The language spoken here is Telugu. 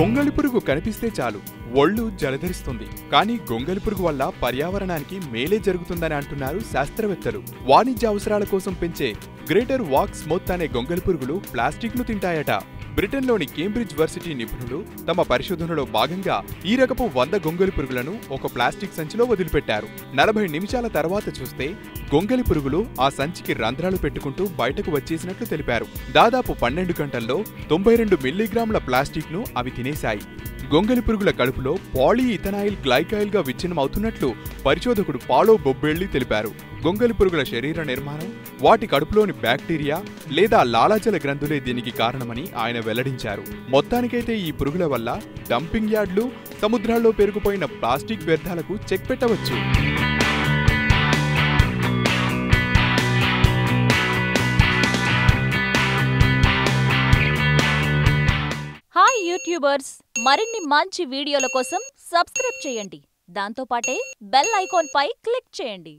గొంగళి పురుగు కనిపిస్తే చాలు. ఒళ్ళు జలధరిస్తుంది. కానీ గొంగళి పురుగు వల్ల పర్యావరణానికి మేలే జరుగుతుందని అంటున్నారు శాస్త్రవేత్తలు. వాణిజ్య అవసరాల కోసం పెంచే గ్రేటర్ వాక్స్ మొత్ అనే గొంగళి పురుగులు ప్లాస్టిక్ను తింటాయట. బ్రిటన్లోని కేంబ్రిడ్జ్ వర్సిటీ నిపుణులు తమ పరిశోధనలో భాగంగా ఈ రకపు వంద గొంగలి పురుగులను ఒక ప్లాస్టిక్ సంచిలో వదిలిపెట్టారు. నలభై నిమిషాల తర్వాత చూస్తే గొంగలి పురుగులు ఆ సంచికి రంధ్రాలు పెట్టుకుంటూ బయటకు వచ్చేసినట్లు తెలిపారు. దాదాపు పన్నెండు గంటల్లో తొంభై రెండు మిల్లీగ్రాముల ప్లాస్టిక్ను అవి తినేశాయి. గొంగలి పురుగుల కడుపులో పాలీ ఇథనాయిల్ గ్లైకాయిల్గా విచ్ఛిన్నమవుతున్నట్లు పరిశోధకుడు పాలో బొబ్బేళ్ళి తెలిపారు. గొంగలి పురుగుల శరీర నిర్మాణం వాటి కడుపులోని బ్యాక్టీరియా లేదా లాలాజల గ్రంథులే దీనికి కారణమని ఆయన వెల్లడించారు. మొత్తానికైతే ఈ పురుగుల వల్ల డంపింగ్ యార్డ్లు సముద్రాల్లో పెరిగిపోయిన ప్లాస్టిక్ వ్యర్థాలకు చెక్ పెట్టవచ్చు. యూట్యూబర్స్ మరిన్ని మంచి వీడియోల కోసం సబ్స్క్రైబ్ చేయండి. దాంతోపాటే బెల్ ఐకాన్ పై క్లిక్ చేయండి.